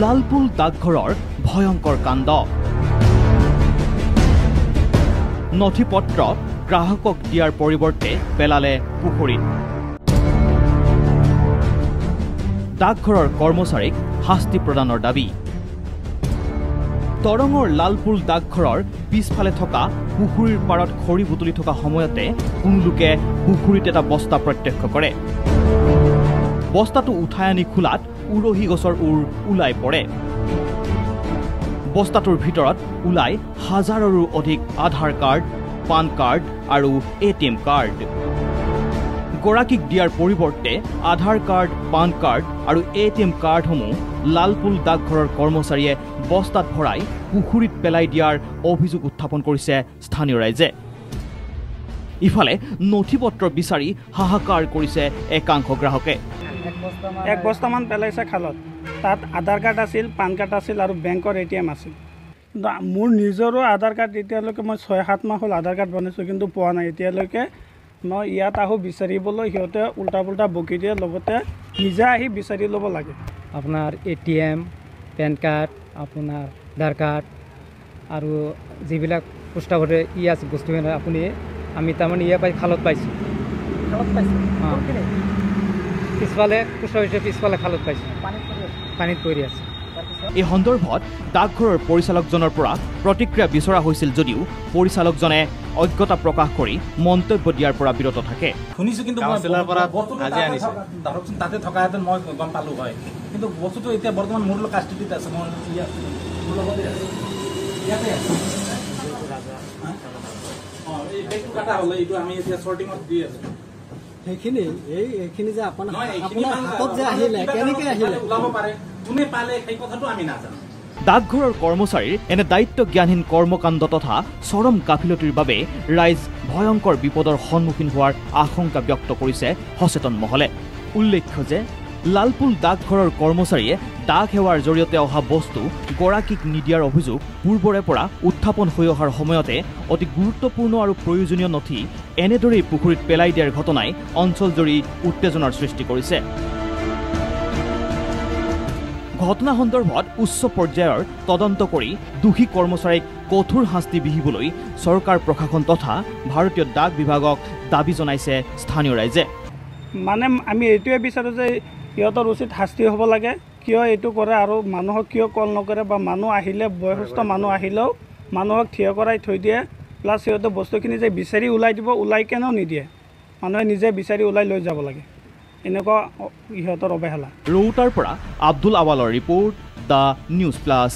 লালপুল ডাকঘৰৰ ভয়ংকৰ কাণ্ড। নথি পত্ৰ গ্ৰাহকক দিয়াৰ পৰিৱৰ্তে পেলালে পুখুৰীত। ডাকঘৰৰ কৰ্মচাৰীক শাস্তি প্ৰদানৰ দাবী। দৰঙৰ লালপুল ডাকঘৰৰ পিছফালে থকা পুখুৰীৰ পাৰত খৰি বুটলি থকা সময়তে কোনো লোকে পুখুৰীত এটা বস্তা প্ৰত্যক্ষ কৰে। বস্তাটো উঠাই আনি খোলাত উৰহি গছৰ উৰ ওলাই পৰে। বস্তাটোৰ ভিতৰত ওলাই হাজাৰৰো অধিক আধাৰ কাৰ্ড পান কাৰ্ড আৰু এ টি এম কাৰ্ড। গৰাকীক দিয়াৰ পৰিৱৰ্তে আধাৰ কাৰ্ড পান কাৰ্ড আৰু এ টি এম কাৰ্ডসমূহ লালপুল ডাকঘৰৰ কৰ্মচাৰীয়ে বস্তাত ভৰাই পুখুৰীত পেলাই দিয়াৰ অভিযোগ উত্থাপন কৰিছে স্থানীয় ৰাইজে। ইফালে নথি পত্ৰ বিচাৰি হাহাকাৰ কৰিছে একাংশ গ্ৰাহকে। এক বস্তামান পেলাইছে খালত। তাত আধাৰ কাৰ্ড আছিল পান কাৰ্ড আছিল আৰু বেংকৰ এ টি এম আছিল। কিন্তু মোৰ নিজৰো আধাৰ কাৰ্ড এতিয়ালৈকে মই ছয় সাত মাহ হ'ল আধাৰ কাৰ্ড বনাইছোঁ কিন্তু পোৱা নাই। এতিয়ালৈকে মই ইয়াত আহোঁ বিচাৰিবলৈ সিহঁতে উল্টা পুল্টা বকি দিয়ে লগতে নিজে আহি বিচাৰি ল'ব লাগে। আপোনাৰ A T M PAN card আপোনাৰ আধাৰ কাৰ্ড আৰু যিবিলাক পুষ্টাগতে ই আছে বস্তুবিলাক আপুনি আমি তাৰমানে ইয়াৰ পৰা খালত পাইছোঁ। অঁ। পিছফালে পোষ্ট অফিচৰ পিছফালে খালত পাইছোঁ। পানীত পৰি আছে। এই সন্দৰ্ভত ডাকঘৰৰ পৰিচালকজনৰ পৰা প্ৰতিক্ৰিয়া বিচৰা হৈছিল যদিও পৰিচালকজনে অজ্ঞতা প্ৰকাশ কৰি মন্তব্য দিয়াৰ পৰা বিৰত থাকে। শুনিছো কিন্তু মই তাত আনিছে। থকা- ধৰকচোন তাতে থকাহেঁতেন মই গম পালো হয়। কিন্তু বস্তুটো এতিয়া বৰ্তমান মোৰ লগত কাষ্টডিত আছে মোৰ ইয়াত সেইখিনি এই এইখিনি যে আপোনাৰ নহয়, এইখিনি আপোনাৰ মানুহ- হাতত যে আহিলে কেনেকে আহিলে? ওলাব পাৰে কোনে পালে সেই কথাটো আমি নাজানো। ডাকঘৰৰ কৰ্মচাৰীৰ এনে দায়িত্ব জ্ঞানহীন কৰ্মকাণ্ড তথা চৰম গাফিলতিৰ বাবে ৰাইজ ভয়ংকৰ বিপদৰ সন্মুখীন হোৱাৰ আশংকা ব্যক্ত কৰিছে সচেতন মহলে। উল্লেখ্য যে লালপুল ডাকঘৰৰ কৰ্মচাৰীয়ে ডাক সেৱাৰ জৰিয়তে অহা বস্তু গৰাকীক নিদিয়াৰ অভিযোগ পূৰ্বৰে পৰা উত্থাপন হৈ অহাৰ সময়তে অতি গুৰুত্বপূৰ্ণ আৰু প্ৰয়োজনীয় নথি এনেদৰেই পুখুৰীত পেলাই দিয়াৰ ঘটনাই অঞ্চলজুৰি উত্তেজনাৰ সৃষ্টি কৰিছে। ঘটনা সন্দৰ্ভত উচ্চ পৰ্যায়ৰ তদন্ত কৰি দোষী কৰ্মচাৰীক কঠোৰ শাস্তি বিহিবলৈ চৰকাৰ প্ৰশাসন তথা ভাৰতীয় ডাক বিভাগক দাবী জনাইছে স্থানীয় ৰাইজে। মানে আমি এইটোৱে বিচাৰোঁ যে সিহঁতৰ উচিত শাস্তি হ'ব লাগে। কিয় এইটো কৰে আৰু মানুহক কিয় কল নকৰে বা মানুহ আহিলে বয়সস্থ মানুহ আহিলেও মানুহক থিয় কৰাই থৈ দিয়ে। প্লাছ সিহঁতে বস্তুখিনি যে বিচাৰি ওলাই দিব ওলাই কেনেও নিদিয়ে। মানুহে নিজে বিচাৰি ওলাই লৈ যাব লাগে। এনেকুৱা ইহঁতৰ অৱহেলা। ৰৌতাৰ পৰা আব্দুল আৱালৰ ৰিপৰ্ট দ্য নিউজ প্লাছ।